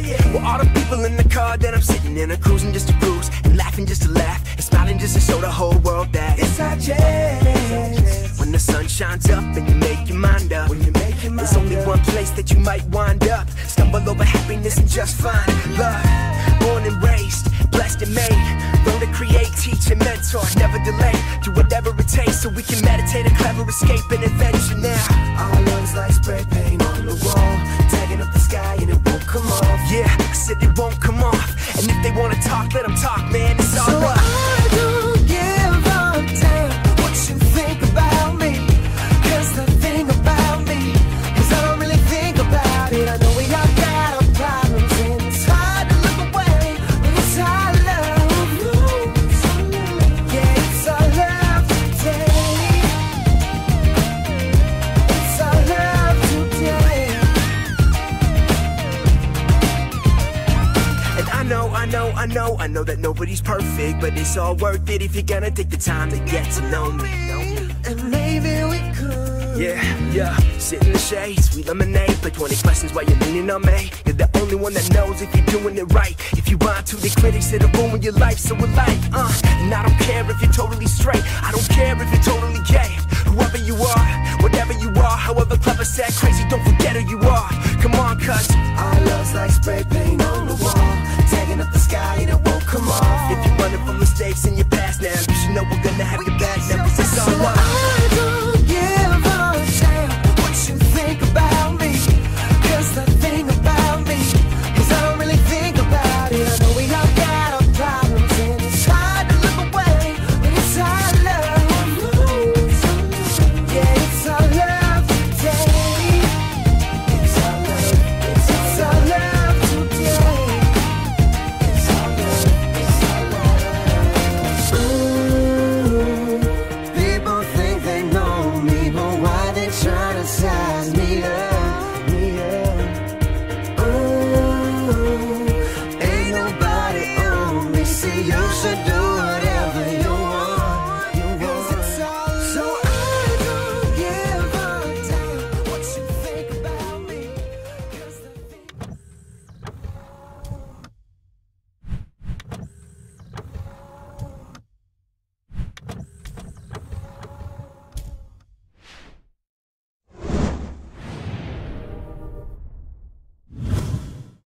yeah. Well, all the people in the car that I'm sitting in are cruising just to cruise and laughing just to laugh and smiling just to show the whole world that it's our chance. When the sun shines up and you make your mind up, when you make your mind there's only one place that you might wind up. Stumble over happiness and just find love. Born and raised, blessed and made. Learn to create, teach and mentor, never delay. Do whatever it takes so we can meditate a clever escape and adventure now. Off. Yeah, I said it won't come off. And if they wanna talk, let them talk, man. Know, I know, I know, I know that nobody's perfect, but it's all worth it if you're gonna take the time to get to know me. And maybe we could. Yeah, yeah. Sit in the shade, sweet lemonade. Play 20 questions while you're leaning on me. You're the only one that knows if you're doing it right. If you want to, the critics it'll ruin your life. So we're like, uh. And I don't care if you're totally straight. I don't care if you're totally gay. Whoever you are, whatever you are, however clever, sad, crazy, don't forget who you are. Come on, cuz. Our love's like spray paint learning from mistakes and your